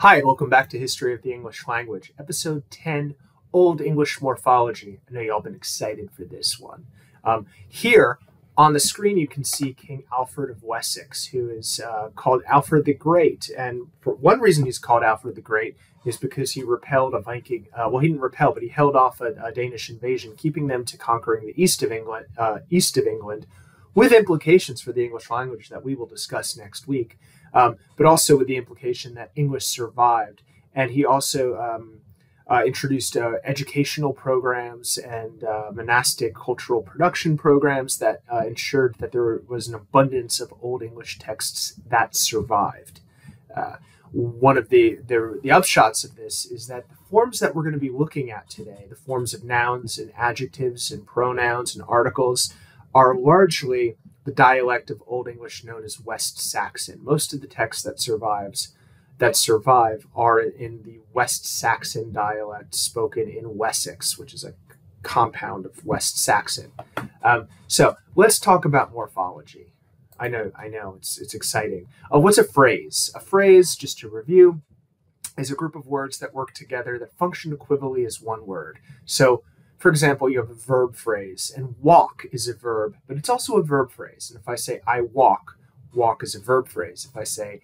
Hi, welcome back to History of the English Language, episode 10 Old English Morphology. I know y'all been excited for this one. Um, here on the screen, you can see King Alfred of Wessex, who is uh, called Alfred the Great. And for one reason he's called Alfred the Great is because he repelled a Viking, uh, well, he didn't repel, but he held off a, a, Danish invasion, keeping them to conquering the east of England, uh, east of England, with implications for the English language that we will discuss next week um, but also with the implication that English survived. And he also um, uh, introduced uh, educational programs and uh, monastic cultural production programs that uh, ensured that there was an abundance of Old English texts that survived. Uh, one of the, the, the upshots of this is that the forms that we're going to be looking at today, the forms of nouns and adjectives and pronouns and articles, are largely the dialect of Old English known as West Saxon. Most of the texts that survives that survive are in the West Saxon dialect spoken in Wessex, which is a compound of West Saxon. Um, so let's talk about morphology. I know, I know, it's it's exciting. Uh, what's a phrase? A phrase, just to review, is a group of words that work together that function equivalently as one word. So for example, you have a verb phrase, and walk is a verb, but it's also a verb phrase. And if I say I walk, walk is a verb phrase. If I say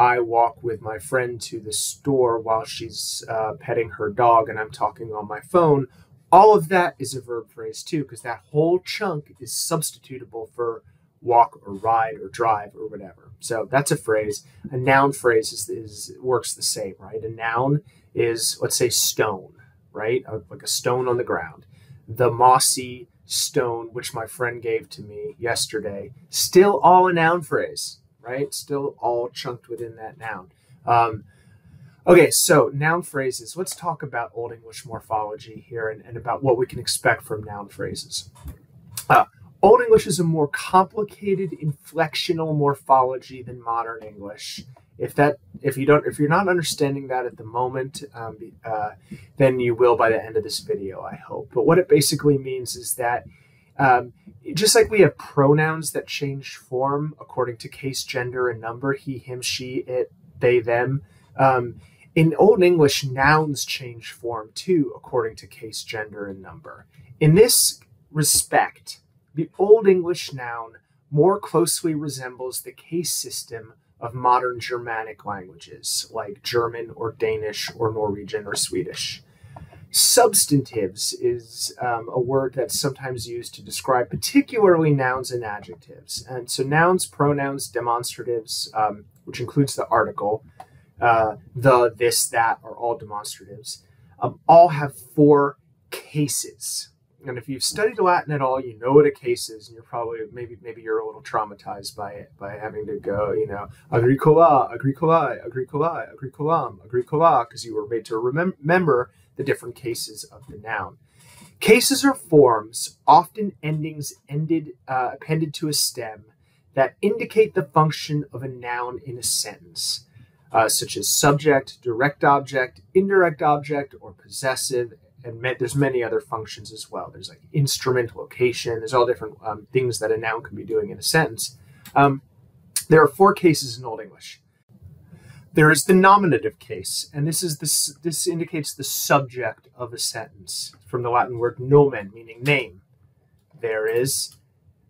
I walk with my friend to the store while she's uh, petting her dog and I'm talking on my phone, all of that is a verb phrase too, because that whole chunk is substitutable for walk or ride or drive or whatever. So that's a phrase. A noun phrase is, is works the same, right? A noun is, let's say, stone right? Like a stone on the ground. The mossy stone, which my friend gave to me yesterday, still all a noun phrase, right? Still all chunked within that noun. Um, okay, so noun phrases. Let's talk about Old English morphology here and, and about what we can expect from noun phrases. Uh, Old English is a more complicated inflectional morphology than modern English. If that if you don't if you're not understanding that at the moment um, uh, then you will by the end of this video i hope. But what it basically means is that um, just like we have pronouns that change form according to case gender and number he him she it they them um, in old english nouns change form too according to case gender and number. In this respect the old english noun more closely resembles the case system of modern Germanic languages like German or Danish or Norwegian or Swedish. Substantives is um, a word that's sometimes used to describe particularly nouns and adjectives. And so nouns, pronouns, demonstratives, um, which includes the article, uh, the, this, that, are all demonstratives, um, all have four cases. And if you've studied Latin at all, you know what a case is, and you're probably maybe maybe you're a little traumatized by it by having to go, you know, agricola, agricolae, agricolae, agricolam, agricola, because you were made to remember the different cases of the noun. Cases are forms, often endings ended uh, appended to a stem, that indicate the function of a noun in a sentence, uh, such as subject, direct object, indirect object, or possessive, and there's many other functions as well. There's like instrument, location. There's all different um, things that a noun can be doing in a sentence. Um, there are four cases in Old English. There is the nominative case, and this is this this indicates the subject of a sentence from the Latin word nomen, meaning name. There is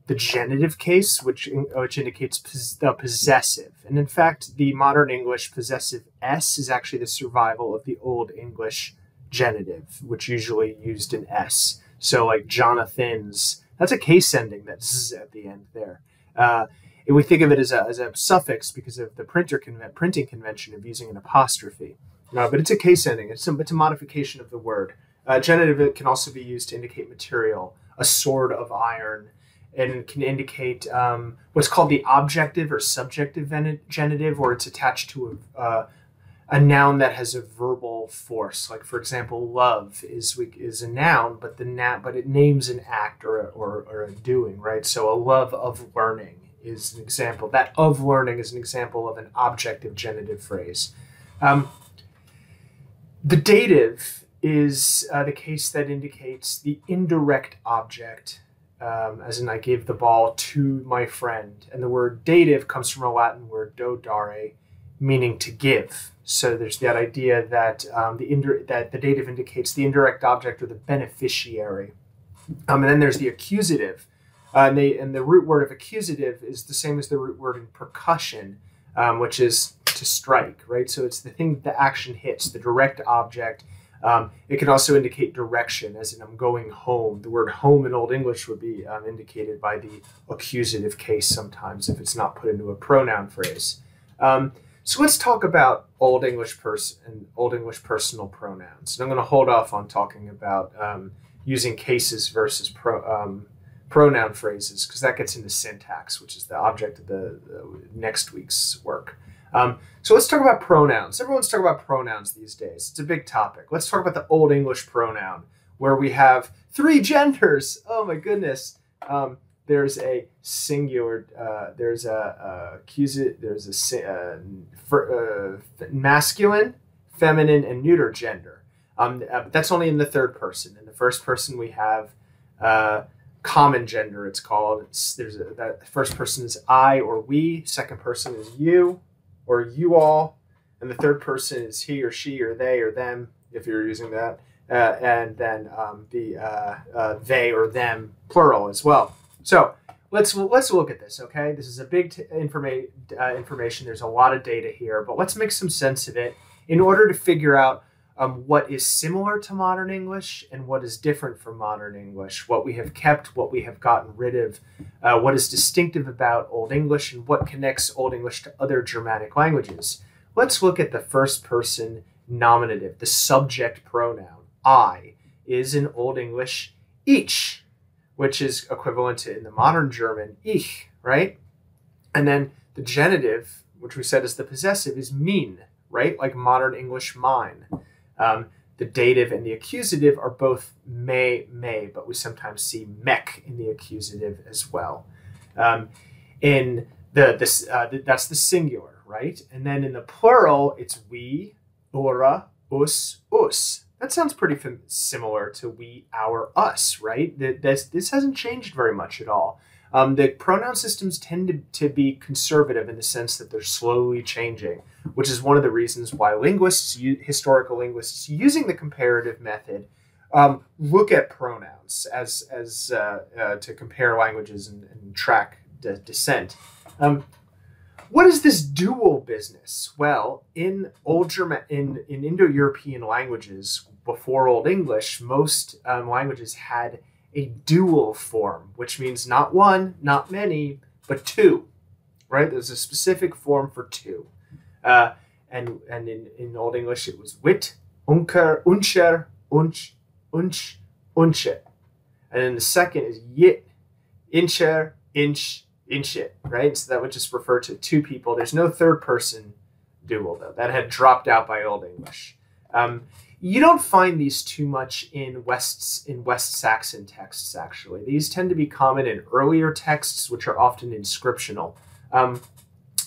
the genitive case, which which indicates the possessive, and in fact, the modern English possessive s is actually the survival of the Old English genitive, which usually used an S. So like Jonathan's, that's a case ending that's at the end there. Uh, we think of it as a, as a suffix because of the printer printing convention of using an apostrophe. Uh, but it's a case ending. It's a, it's a modification of the word. Uh, genitive can also be used to indicate material, a sword of iron, and can indicate um, what's called the objective or subjective genitive, or it's attached to a, uh, a noun that has a verbal force. Like for example, love is is a noun, but the noun but it names an act or a, or, or a doing, right? So a love of learning is an example. That of learning is an example of an objective genitive phrase. Um, the dative is uh, the case that indicates the indirect object, um, as in I gave the ball to my friend. And the word dative comes from a Latin word dodare, meaning to give. So there's that idea that um, the indir- that the dative indicates the indirect object or the beneficiary. Um, and then there's the accusative. Uh, and, they, and the root word of accusative is the same as the root word in percussion, um, which is to strike, right? So it's the thing the action hits, the direct object. Um, it can also indicate direction, as in I'm going home. The word home in Old English would be um, indicated by the accusative case sometimes if it's not put into a pronoun phrase. Um, so let's talk about Old English person and Old English personal pronouns. And I'm going to hold off on talking about um, using cases versus pro, um, pronoun phrases because that gets into syntax, which is the object of the, the next week's work. Um, so let's talk about pronouns. Everyone's talking about pronouns these days. It's a big topic. Let's talk about the Old English pronoun, where we have three genders. Oh my goodness. Um, there's a singular. Uh, there's a, a. There's a uh, uh, masculine, feminine, and neuter gender. Um, uh, that's only in the third person. In the first person, we have common gender. It's called. It's, there's a, that first person is I or we. Second person is you or you all, and the third person is he or she or they or them if you're using that, uh, and then um, the uh, uh, they or them plural as well. So let's let's look at this. Okay, this is a big t- informa- uh, information. There's a lot of data here, but let's make some sense of it in order to figure out um, what is similar to modern English and what is different from modern English, what we have kept, what we have gotten rid of, uh, what is distinctive about Old English, and what connects Old English to other Germanic languages. Let's look at the first person nominative, the subject pronoun. I is in Old English ich, which is equivalent to in the modern German ich, right? And then the genitive, which we said is the possessive, is mein, right? Like modern English mine. Um, the dative and the accusative are both may, may, but we sometimes see mech in the accusative as well. Um, in the this uh, the, that's the singular, right? And then in the plural, it's we, ora, us, us. That sounds pretty fam- similar to we, our, us, right? That This this hasn't changed very much at all. Um, the pronoun systems tend to, to be conservative in the sense that they're slowly changing, which is one of the reasons why linguists, historical linguists, using the comparative method, um, look at pronouns as, as uh, uh, to compare languages and, and track de- descent. Um, what is this dual business? Well, in old German, in, in Indo-European languages before Old English, most um, languages had a dual form, which means not one, not many, but two. Right? There's a specific form for two. Uh, and and in, in Old English it was wit, unker, uncher, unch, unch, unche. And then the second is yit, incher, inch, inchit, right? So that would just refer to two people. There's no third person dual though. That had dropped out by Old English. Um, you don't find these too much in West in West Saxon texts. Actually, these tend to be common in earlier texts, which are often inscriptional. Um,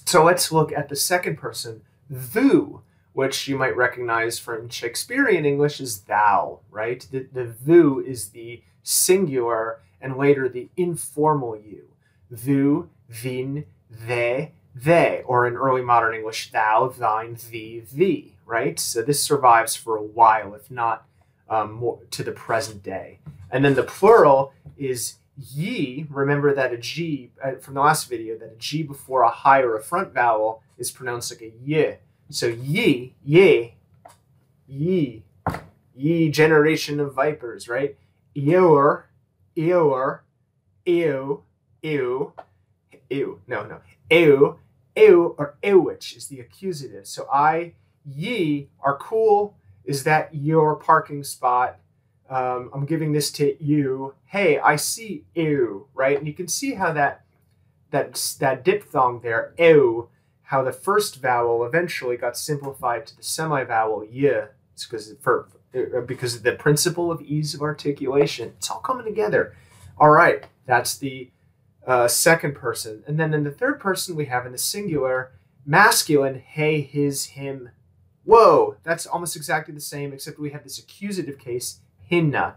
so let's look at the second person, thou, which you might recognize from Shakespearean English as thou. Right, the, the thou is the singular and later the informal you. Thou, thine, they, they, or in early modern English, thou, thine, thee, thee right? So this survives for a while, if not um, more to the present day. And then the plural is ye. Remember that a G, uh, from the last video, that a G before a high or a front vowel is pronounced like a ye. So ye, ye, ye, ye generation of vipers, right? Eor, eor, ew, ew, ew, no, no, ew, ew, or ewich is the accusative. So I ye are cool. Is that your parking spot? Um, I'm giving this to you. Hey, I see ew, right? And you can see how that that that diphthong there, ew, how the first vowel eventually got simplified to the semi-vowel. It's because for uh, because of the principle of ease of articulation. It's all coming together. All right, that's the uh, second person, and then in the third person we have in the singular masculine, hey, his, him, Whoa, that's almost exactly the same, except we have this accusative case, hinna.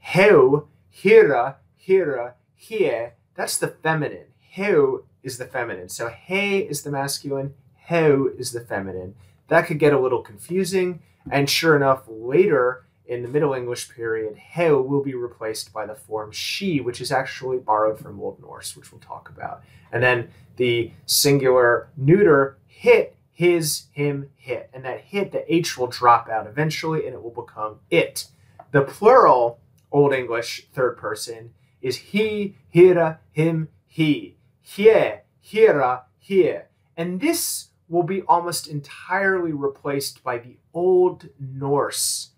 Heu, hira, hira, hie, that's the feminine. Heu is the feminine. So he is the masculine, Heu is the feminine. That could get a little confusing, and sure enough, later in the Middle English period, Heu will be replaced by the form she, which is actually borrowed from Old Norse, which we'll talk about. And then the singular neuter hit, his, him, hit. And that hit, the H will drop out eventually and it will become it. The plural, Old English third person, is he, hira, him, he. Hie, hira, here. And this will be almost entirely replaced by the Old Norse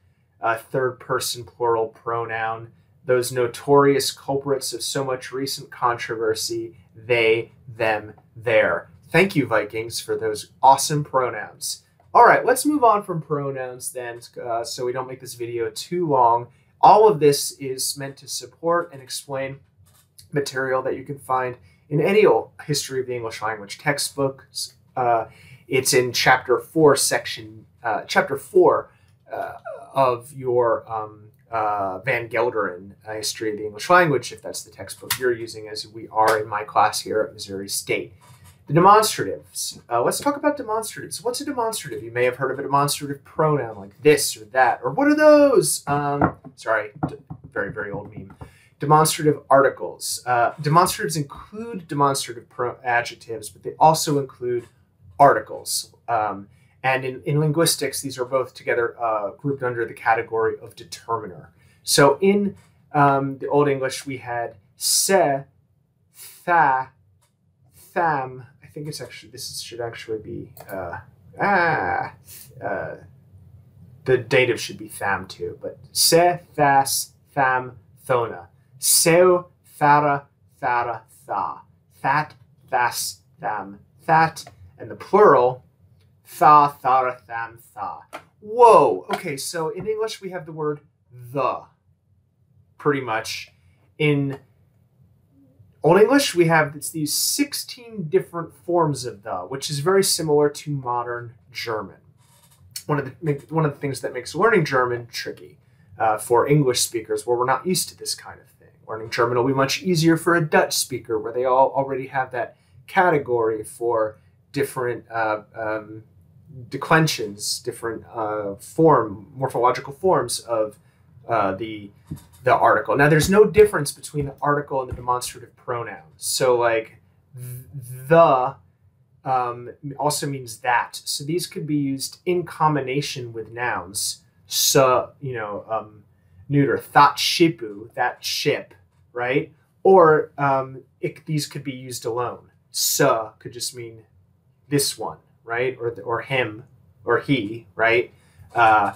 uh, third person plural pronoun, those notorious culprits of so much recent controversy, they, them, their. Thank you, Vikings, for those awesome pronouns. All right, let's move on from pronouns then, uh, so we don't make this video too long. All of this is meant to support and explain material that you can find in any old history of the English language textbooks. Uh, it's in chapter four, section uh, chapter four, uh, of your um, uh, Van Gelderen uh, History of the English Language, if that's the textbook you're using, as we are in my class here at Missouri State. The demonstratives. Uh, let's talk about demonstratives. What's a demonstrative? You may have heard of a demonstrative pronoun like this or that, or what are those? Um, sorry, very, very old meme. Demonstrative articles. Uh, demonstratives include demonstrative adjectives, but they also include articles. Um, and in, in linguistics, these are both together uh, grouped under the category of determiner. So in um, the Old English, we had se, tha, tham. I think it's actually, this should actually be, uh, ah, uh, the dative should be tham too, but se, thas, tham, thona. Seu, thara, thara, tha. That, thas, tham, that. And the plural, tha, thara, tham, tha. Whoa. Okay, so in English we have the word the, pretty much. In Old English we have it's these 16 different forms of the, which is very similar to modern German. One of the one of the things that makes learning German tricky uh, for English speakers, where we're not used to this kind of thing. Learning German will be much easier for a Dutch speaker, where they all already have that category for different uh, um, declensions, different uh, form, morphological forms of uh, the the article. Now, there's no difference between the article and the demonstrative pronoun. So, like the um, also means that. So these could be used in combination with nouns. So, you know, um, neuter that shipu, that ship, right? Or um, it, these could be used alone. So could just mean this one, right? Or or him or he, right? Uh,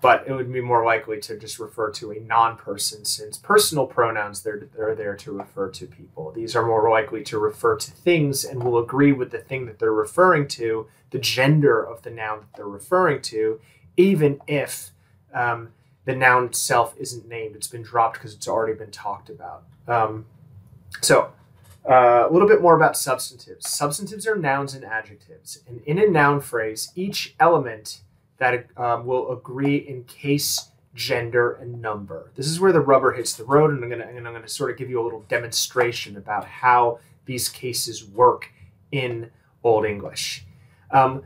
but it would be more likely to just refer to a non-person since personal pronouns they're, they're there to refer to people these are more likely to refer to things and will agree with the thing that they're referring to the gender of the noun that they're referring to even if um, the noun itself isn't named it's been dropped because it's already been talked about um, so uh, a little bit more about substantives. Substantives are nouns and adjectives. And in a noun phrase, each element that um, will agree in case, gender, and number. This is where the rubber hits the road, and I'm going to I'm to sort of give you a little demonstration about how these cases work in Old English. Um,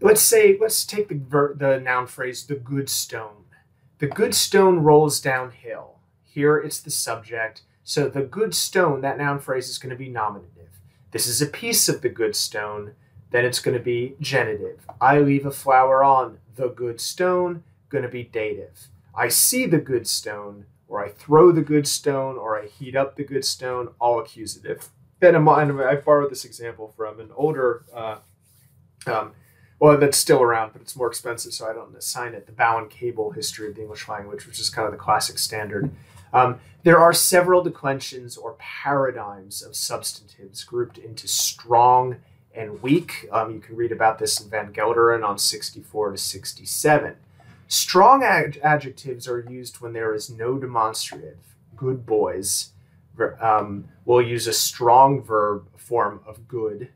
let's say let's take the ver- the noun phrase the good stone. The good stone rolls downhill. Here it's the subject. So the good stone, that noun phrase is going to be nominative. This is a piece of the good stone, then it's going to be genitive. I leave a flower on the good stone, going to be dative. I see the good stone, or I throw the good stone, or I heat up the good stone, all accusative. And I borrowed this example from an older, uh, um, well, that's still around, but it's more expensive, so I don't assign it. The Baugh and Cable History of the English Language, which is kind of the classic standard. Um, there are several declensions or paradigms of substantives grouped into strong and weak. Um, you can read about this in Van Gelderen on 64 to 67. Strong ad- adjectives are used when there is no demonstrative. Good boys um, will use a strong verb form of good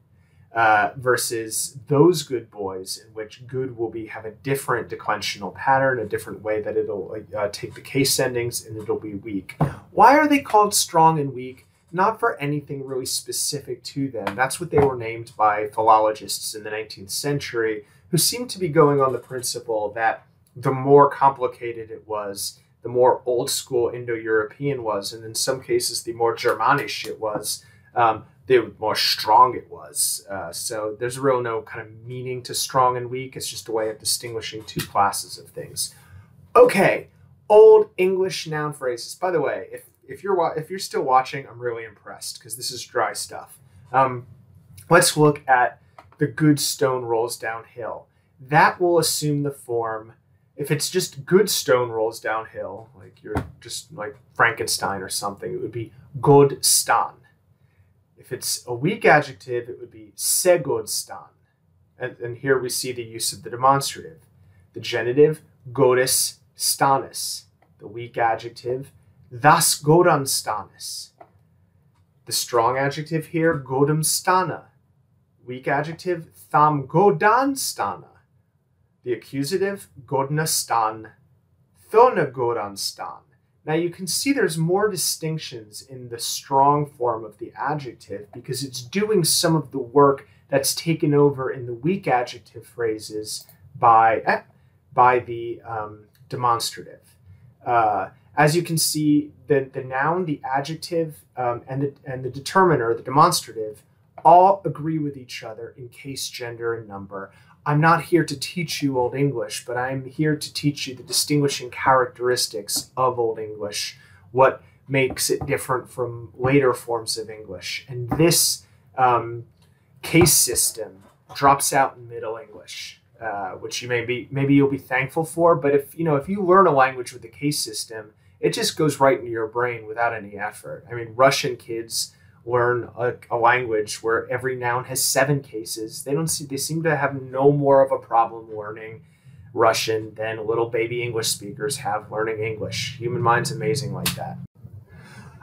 uh, versus those good boys in which good will be have a different declensional pattern, a different way that it'll uh, take the case endings, and it'll be weak. Why are they called strong and weak? not for anything really specific to them. That's what they were named by philologists in the 19th century, who seemed to be going on the principle that the more complicated it was, the more old school Indo European was, and in some cases, the more Germanish it was, um, the more strong it was. Uh, so there's real no kind of meaning to strong and weak. It's just a way of distinguishing two classes of things. Okay, old English noun phrases. By the way, if if you're if you're still watching, I'm really impressed because this is dry stuff. Um, let's look at the good stone rolls downhill. That will assume the form if it's just good stone rolls downhill, like you're just like Frankenstein or something, it would be good stan. If it's a weak adjective, it would be segodstan. And, and here we see the use of the demonstrative. The genitive, godis stanis. The weak adjective, thus godan stanis. The strong adjective here, godam stana. Weak adjective, tham godan stana the accusative godnastan, thonagoranstan. Now you can see there's more distinctions in the strong form of the adjective because it's doing some of the work that's taken over in the weak adjective phrases by, eh, by the um, demonstrative. Uh, as you can see, the, the noun, the adjective, um, and, the, and the determiner, the demonstrative, all agree with each other in case, gender, and number. I'm not here to teach you Old English, but I'm here to teach you the distinguishing characteristics of Old English, what makes it different from later forms of English. And this um, case system drops out in Middle English, uh, which you may be maybe you'll be thankful for. But if you know if you learn a language with the case system, it just goes right into your brain without any effort. I mean, Russian kids learn a, a, language where every noun has seven cases. They don't see they seem to have no more of a problem learning Russian than little baby English speakers have learning English. Human mind's amazing like that.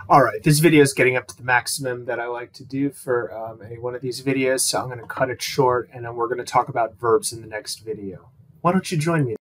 All right, this video is getting up to the maximum that I like to do for um, any one of these videos, so I'm going to cut it short, and then we're going to talk about verbs in the next video. Why don't you join me?